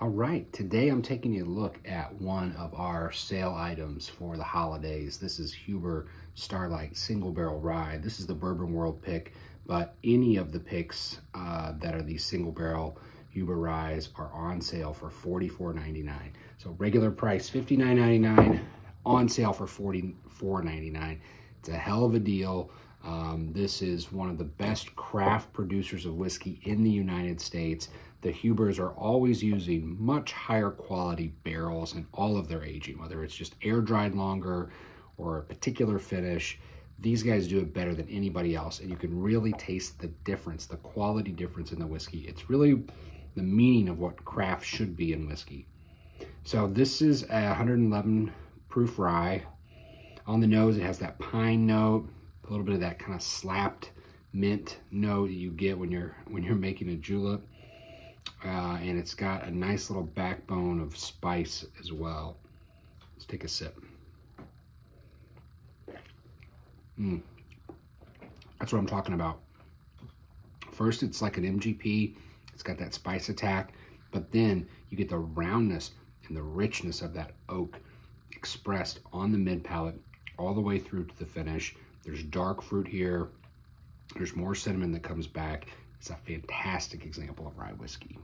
All right, today I'm taking you a look at one of our sale items for the holidays. This is Huber Starlight Single Barrel Rye. This is the Bourbon World pick, but any of the picks uh, that are these single barrel Huber Ryes are on sale for $44.99. So regular price $59.99, on sale for $44.99. It's a hell of a deal. Um, this is one of the best craft producers of whiskey in the United States. The Hubers are always using much higher quality barrels in all of their aging, whether it's just air dried longer or a particular finish. These guys do it better than anybody else, and you can really taste the difference, the quality difference in the whiskey. It's really the meaning of what craft should be in whiskey. So this is a 111 proof rye. On the nose, it has that pine note, a little bit of that kind of slapped mint note you get when you're when you're making a julep. Uh, and it's got a nice little backbone of spice as well. Let's take a sip. Mm. That's what I'm talking about. First, it's like an MGP. It's got that spice attack, but then you get the roundness and the richness of that oak expressed on the mid palate all the way through to the finish. There's dark fruit here. There's more cinnamon that comes back. It's a fantastic example of rye whiskey.